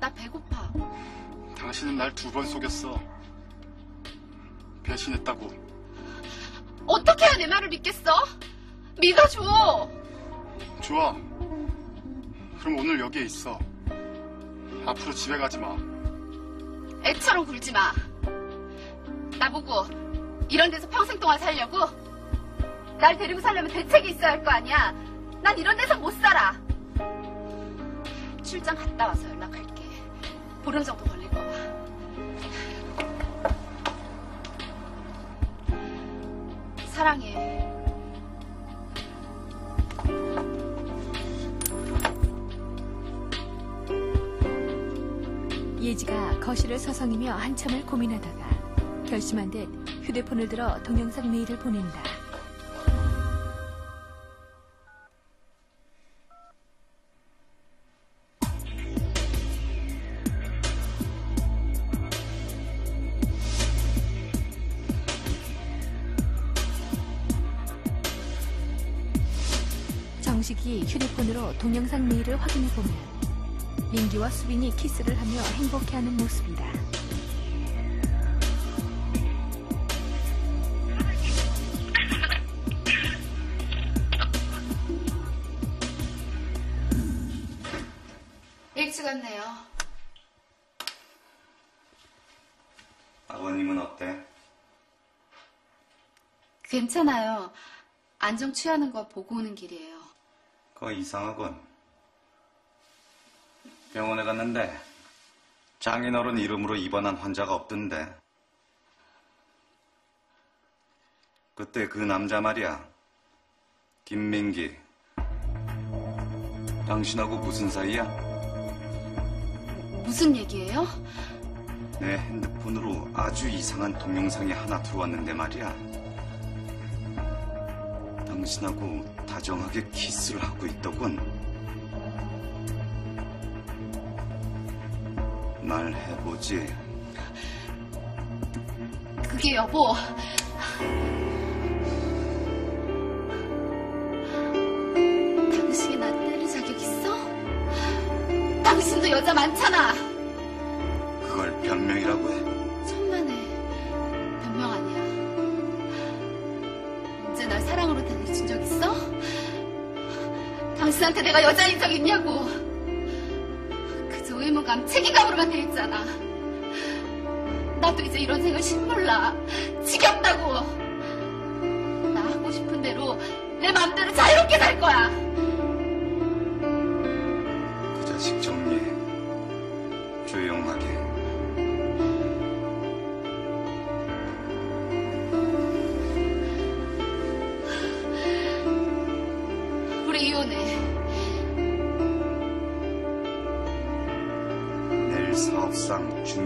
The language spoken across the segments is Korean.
나 배고파. 당신은 날 두 번 속였어. 배신했다고. 어떻게 해야 내 말을 믿겠어? 믿어줘. 좋아. 그럼 오늘 여기에 있어. 앞으로 집에 가지 마. 애처럼 굴지 마. 나보고 이런 데서 평생 동안 살려고? 날 데리고 살려면 대책이 있어야 할 거 아니야. 난 이런 데서 못 살아. 출장 갔다 와서 연락할게. 보름 정도 걸릴 거야. 사랑해. 예지가 거실을 서성이며 한참을 고민하다가 결심한 듯 휴대폰을 들어 동영상 메일을 보낸다. 정식이 휴대폰으로 동영상 메일을 확인해보면 민기와 수빈이 키스를 하며 행복해하는 모습이다. 일찍 왔네요. 아버님은 어때? 괜찮아요. 안정 취하는 거 보고 오는 길이에요. 그거 이상하군. 병원에 갔는데 장인어른 이름으로 입원한 환자가 없던데. 그때 그 남자 말이야. 김민기. 당신하고 무슨 사이야? 무슨 얘기예요? 내 핸드폰으로 아주 이상한 동영상이 하나 들어왔는데 말이야. 당신하고 다정하게 키스를 하고 있더군. 말해보지. 그게 여보. 당신이 나 때릴 자격 있어? 당신도 여자 많잖아. 그걸 변명이라고 해? 당신한테 내가 여자인 적 있냐고. 그저 의무감, 책임감으로만 돼 있잖아. 나도 이제 이런 생을 신몰라. 지겹다고. 나 하고 싶은 대로 내 마음대로 자유롭게 살 거야. 그 자식 정리해. 조용하게.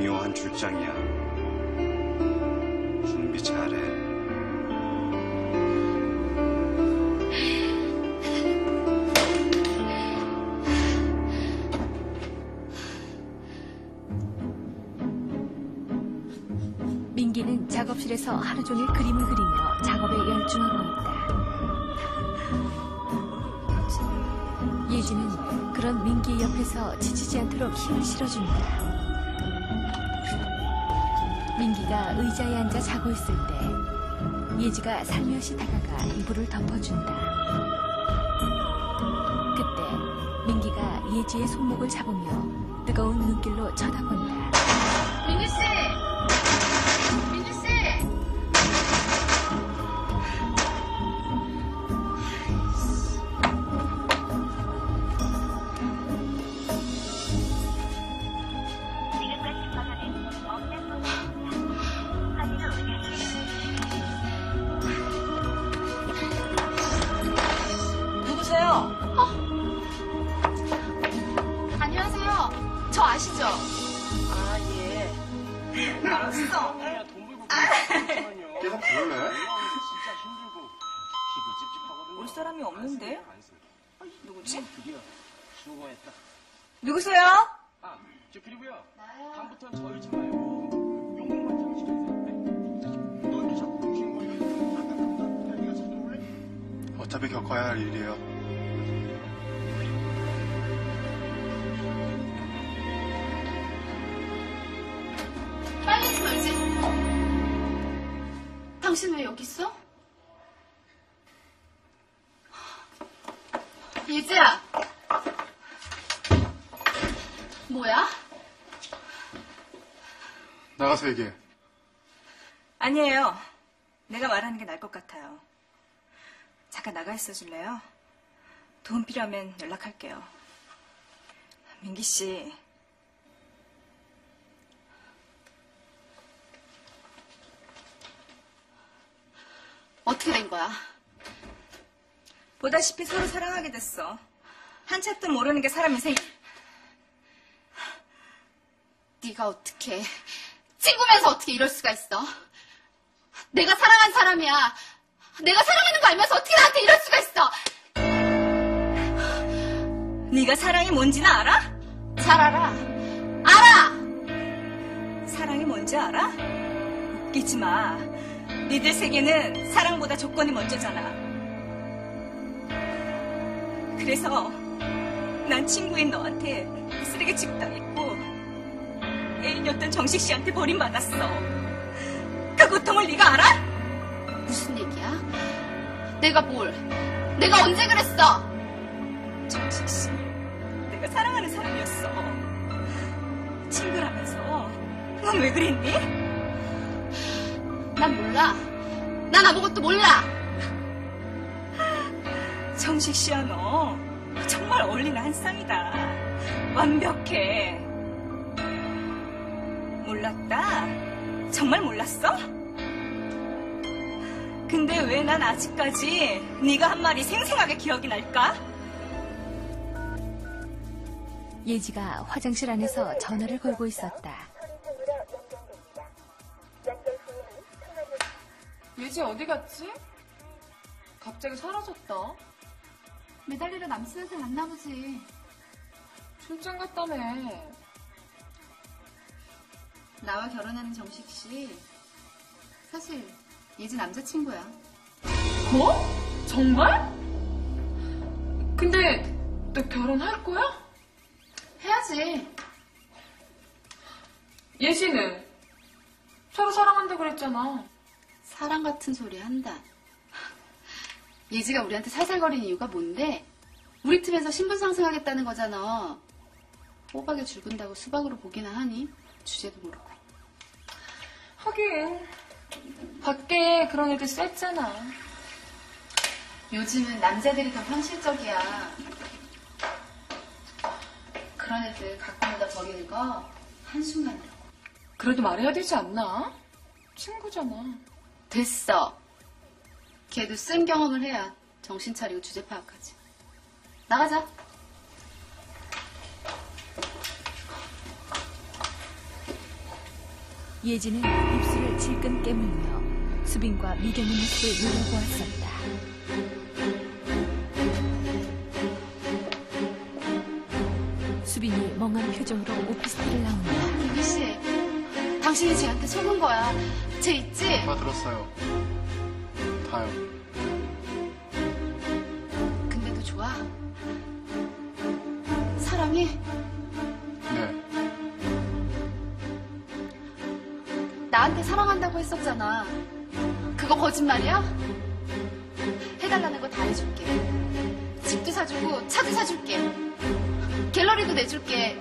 중요한 출장이야. 준비 잘해. 민기는 작업실에서 하루 종일 그림을 그리며 작업에 열중하고 있다. 예지는 그런 민기 옆에서 지치지 않도록 힘을 실어준다. 민기가 의자에 앉아 자고 있을 때 예지가 살며시 다가가 이불을 덮어준다. 그때 민기가 예지의 손목을 잡으며 뜨거운 눈길로 쳐다본다. 민규 씨! 아시죠? 아, 예. 알았어. 계속 그럴래? 올 사람이 없는데? 누구지? 누구세요? 아, 저 그리고요. 다음부터는 저희 집 말고 용문만. 네? 자꾸 거 이거? 어차피 겪어야 할 일이에요. 당신 왜 여기 있어? 예지야. 뭐야? 나가서 얘기해. 아니에요. 내가 말하는 게 나을 것 같아요. 잠깐 나가 있어 줄래요? 도움 필요하면 연락할게요. 민기 씨, 어떻게 된 거야? 보다시피 서로 사랑하게 됐어. 한참도 모르는 게 사람 인생. 네가 어떻게 친구면서 어떻게 이럴 수가 있어? 내가 사랑한 사람이야. 내가 사랑하는 거 알면서 어떻게 나한테 이럴 수가 있어? 네가 사랑이 뭔지는 알아? 잘 알아. 알아. 사랑이 뭔지 알아? 웃기지 마. 니들 세계는 사랑보다 조건이 먼저잖아. 그래서 난 친구인 너한테 쓰레기 취급당했고 애인이었던 정식 씨한테 버림받았어. 그 고통을 네가 알아? 무슨 얘기야? 내가 뭘? 내가 언제 그랬어? 정식 씨, 내가 사랑하는 사람이었어. 친구라면서 넌 왜 그랬니? 난 몰라. 난 아무것도 몰라. 정식 씨야 너 정말 어울리는 한 쌍이다. 완벽해. 몰랐다? 정말 몰랐어? 근데 왜 난 아직까지 네가 한 말이 생생하게 기억이 날까? 예지가 화장실 안에서 전화를 걸고 있었다. 예지 어디 갔지? 갑자기 사라졌다. 매달리러 남수한테 만나 보지. 출장 갔다며. 나와 결혼하는 정식 씨. 사실 예지 남자친구야. 뭐? 정말? 근데 너 결혼할 거야? 해야지. 예지는 서로 사랑한다 그랬잖아. 사랑 같은 소리 한다. 예지가 우리한테 살살거리는 이유가 뭔데? 우리 팀에서 신분 상승하겠다는 거잖아. 호박에 죽은다고 수박으로 보기나 하니? 주제도 모르고. 하긴 밖에 그런 애들 셌잖아. 요즘은 남자들이 더 현실적이야. 그런 애들 가끔마다 버리는 거 한순간이라고. 그래도 말해야 되지 않나? 친구잖아. 됐어. 걔도 쓴 경험을 해야 정신 차리고 주제 파악하지. 나가자. 예지는 입술을 질끈 깨물며 수빈과 미경의 모습을 노려보았었다. 수빈이 멍한 표정으로 오피스텔을 나온다. 민기 씨, 당신이 쟤한테 속은 거야. 쟤 있지? 다 들었어요. 다요. 근데도 좋아. 사랑해? 네. 나한테 사랑한다고 했었잖아. 그거 거짓말이야? 해달라는 거 다 해줄게. 집도 사주고 차도 사줄게. 갤러리도 내줄게.